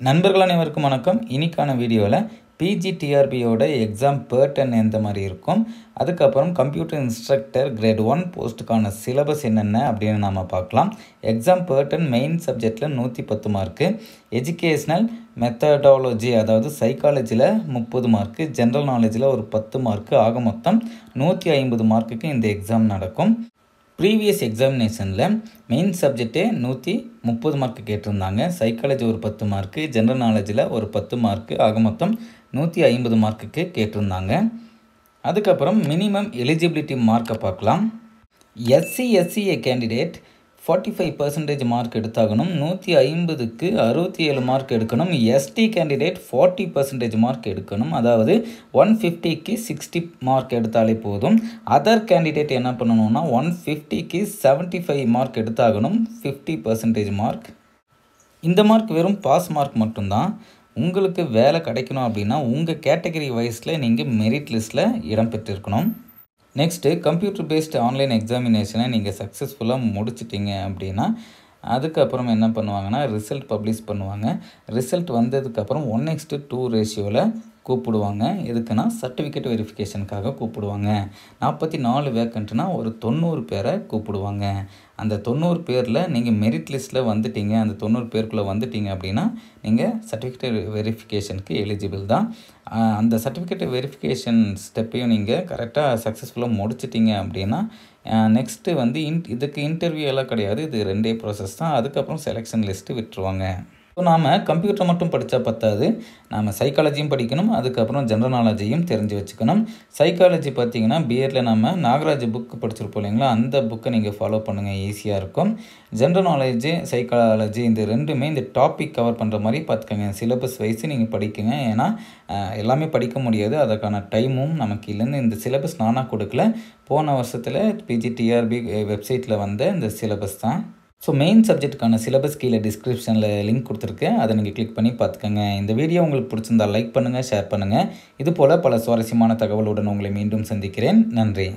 நண்பர்கள் அனைவருக்கும் வணக்கம். இனிக்கான வீடியோவில் பிஜிடிஆர்பியோட எக்ஸாம் பேர்டன் எந்த மாதிரி இருக்கும்? அதுக்கப்புறம் கம்ப்யூட்டர் இன்ஸ்ட்ரக்டர் கிரேட் ஒன் போஸ்ட்டுக்கான சிலபஸ் என்னென்ன அப்படின்னு நம்ம பார்க்கலாம். எக்ஸாம் பேர்டன் மெயின் சப்ஜெக்டில் நூற்றி பத்து மார்க்கு எஜுகேஷ்னல் மெத்தடாலஜி அதாவது சைக்காலஜியில் முப்பது மார்க்கு ஜென்ரல் நாலேஜில் ஒரு பத்து மார்க்கு ஆக மொத்தம் நூற்றி ஐம்பது மார்க்குக்கு இந்த எக்ஸாம் நடக்கும். ப்ரீவியஸ் எக்ஸாமினேஷனில் மெயின் சப்ஜெக்டே நூற்றி முப்பது மார்க்கு கேட்டிருந்தாங்க. சைக்காலஜி ஒரு பத்து மார்க்கு ஜென்ரல் நாலேஜில் ஒரு பத்து மார்க்கு ஆக மொத்தம் நூற்றி ஐம்பது மார்க்குக்கு கேட்டிருந்தாங்க. அதுக்கப்புறம் மினிமம் எலிஜிபிலிட்டி மார்க்கை பார்க்கலாம். SC SCA candidate forty five percentage mark எடுத்தாகணும். நூற்றி ஐம்பதுக்கு அறுபத்தி ஏழு மார்க் எடுக்கணும். ST candidate forty percentage mark எடுக்கணும். அதாவது ஒன் ஃபிஃப்டிக்கு சிக்ஸ்டி மார்க் எடுத்தாலே போதும். அதர் கேண்டிடேட் என்ன பண்ணணும்னா ஒன் ஃபிஃப்டிக்கு செவன்ட்டி ஃபைவ் மார்க் எடுத்தாகணும். ஃபிஃப்டி பர்சன்டேஜ் மார்க் இந்த மார்க் வெறும் பாஸ் மார்க் மட்டும்தான். உங்களுக்கு வேலை கிடைக்கணும் அப்படின்னா உங்கள் கேட்டகரி வைஸில் நீங்கள் மெரிட் லிஸ்ட்டில் இடம் பெற்றிருக்கணும். நெக்ஸ்ட்டு கம்ப்யூட்டர் பேஸ்டு ஆன்லைன் எக்ஸாமினேஷனை நீங்கள் சக்ஸஸ்ஃபுல்லாக முடிச்சிட்டிங்க அப்படின்னா அதுக்கப்புறம் என்ன பண்ணுவாங்கன்னா ரிசல்ட் பப்ளிஷ் பண்ணுவாங்க. ரிசல்ட் வந்ததுக்கப்புறம் ஒன் நெக்ஸ்ட்டு டூ ரேஷியோவில் கூப்பிடுவாங்க. எதுக்குன்னா சர்டிஃபிகேட் வெரிஃபிகேஷனுக்காக கூப்பிடுவாங்க. நாற்பத்தி நாலு வேக்கண்ட்னா ஒரு தொண்ணூறு பேரை கூப்பிடுவாங்க. அந்த தொண்ணூறு பேரில் நீங்கள் மெரிட் லிஸ்ட்டில் வந்துட்டீங்க. அந்த தொண்ணூறு பேருக்குள்ளே வந்துட்டீங்க அப்படின்னா நீங்கள் சர்டிஃபிகேட் வெரிஃபிகேஷனுக்கு எலிஜிபிள் தான். அந்த சர்டிஃபிகேட் வெரிஃபிகேஷன் ஸ்டெப்பையும் நீங்கள் கரெக்டாக சக்ஸஸ்ஃபுல்லாக முடிச்சிட்டிங்க அப்படின்னா நெக்ஸ்ட்டு வந்து இன் இதுக்கு இன்டர்வியூ எல்லாம் கிடையாது. இது ரெண்டே ப்ராசஸ் தான். அதுக்கப்புறம் செலெக்ஷன் லிஸ்ட்டு விட்டுருவாங்க. ஸோ நாம் கம்ப்யூட்டர் மட்டும் படித்தா பத்தாது. நாம் சைக்காலஜியும் படிக்கணும். அதுக்கப்புறம் ஜென்ரல் நாலேஜையும் தெரிஞ்சு வச்சுக்கணும். சைக்காலஜி பார்த்தீங்கன்னா பிஎட்டில் நம்ம நாகராஜ் புக் படிச்சிருப்போம் இல்லைங்களா? அந்த புக்கை நீங்கள் ஃபாலோ பண்ணுங்கள் ஈஸியாக இருக்கும். ஜென்ரல் நாலேஜு சைக்காலஜி இந்த ரெண்டுமே இந்த டாபிக் கவர் பண்ணுற மாதிரி பார்த்துக்கோங்க. சிலபஸ் வைஸ் நீங்கள் படிக்குங்க. ஏன்னா எல்லாமே படிக்க முடியாது. அதற்கான டைமும் நமக்கு இல்லைன்னு இந்த சிலபஸ் நானாக கொடுக்கல. போன வருஷத்தில் பிஜிடிஆர்பி வெப்சைட்டில் வந்த இந்த சிலபஸ் தான். ஸோ மெயின் சப்ஜெக்ட்டுக்கான சிலபஸ் கீழே டிஸ்கிரிப்ஷனில் லிங்க் கொடுத்துருக்கேன் அதை நீங்கள் கிளிக் பண்ணி பார்த்துக்கோங்க. இந்த வீடியோ உங்களுக்கு பிடிச்சிருந்தால் லைக் பண்ணுங்கள் ஷேர் பண்ணுங்கள் இதுபோல் பல சுவாரஸ்யமான தகவலுடன் உங்களை மீண்டும் சந்திக்கிறேன். நன்றி.